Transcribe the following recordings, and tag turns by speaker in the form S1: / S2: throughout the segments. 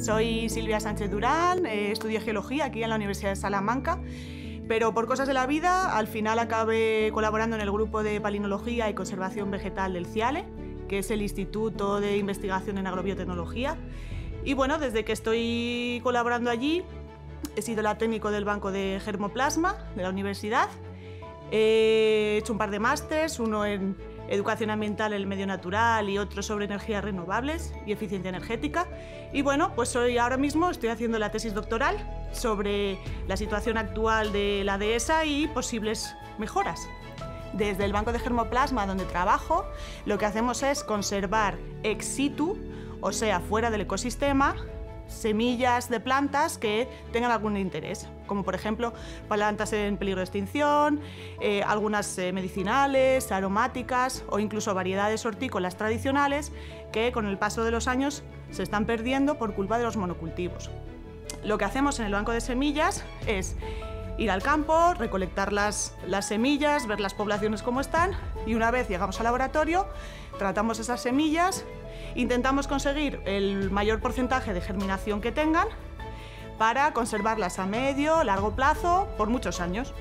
S1: Soy Silvia Sánchez Durán, eh, estudio geología aquí en la Universidad de Salamanca, pero por cosas de la vida al final acabé colaborando en el grupo de palinología y conservación vegetal del CIALE, que es el Instituto de Investigación en Agrobiotecnología. Y bueno, desde que estoy colaborando allí, he sido la técnico del Banco de Germoplasma de la universidad. He hecho un par de másters, uno en educación ambiental en el medio natural y otro sobre energías renovables y eficiencia energética. Y bueno, pues hoy ahora mismo estoy haciendo la tesis doctoral sobre la situación actual de la dehesa y posibles mejoras. Desde el Banco de Germoplasma, donde trabajo, lo que hacemos es conservar ex situ, o sea, fuera del ecosistema, semillas de plantas que tengan algún interés, como por ejemplo plantas en peligro de extinción, eh, algunas eh, medicinales, aromáticas o incluso variedades hortícolas tradicionales que con el paso de los años se están perdiendo por culpa de los monocultivos. Lo que hacemos en el banco de semillas es ir al campo, recolectar las, las semillas, ver las poblaciones cómo están y una vez llegamos al laboratorio, tratamos esas semillas Intentamos conseguir el mayor porcentaje de germinación que tengan para conservarlas a medio, largo plazo, por muchos años.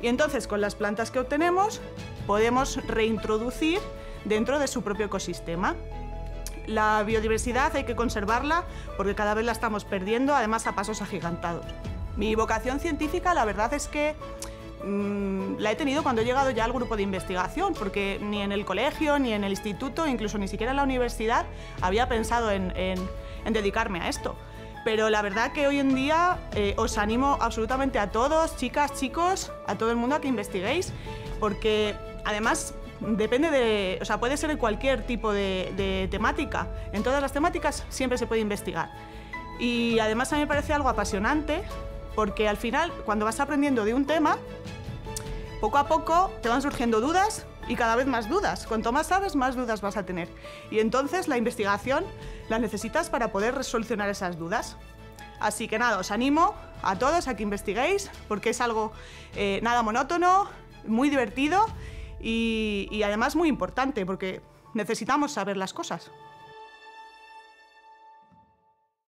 S1: Y entonces con las plantas que obtenemos podemos reintroducir dentro de su propio ecosistema. La biodiversidad hay que conservarla porque cada vez la estamos perdiendo, además a pasos agigantados. Mi vocación científica la verdad es que Mm, la he tenido cuando he llegado ya al grupo de investigación, porque ni en el colegio, ni en el instituto, incluso ni siquiera en la universidad había pensado en, dedicarme a esto. Pero la verdad que hoy en día eh, os animo absolutamente a todos, chicas, chicos, a todo el mundo a que investiguéis, porque además depende de, o sea, puede ser cualquier tipo de, de temática. En todas las temáticas siempre se puede investigar. Y además a mí me parece algo apasionante porque al final, cuando vas aprendiendo de un tema, poco a poco te van surgiendo dudas y cada vez más dudas. Cuanto más sabes, más dudas vas a tener. Y entonces la investigación la necesitas para poder resolucionar esas dudas. Así que nada, os animo a todos a que investiguéis, porque es algo eh, nada monótono, muy divertido y además muy importante, porque necesitamos saber las cosas.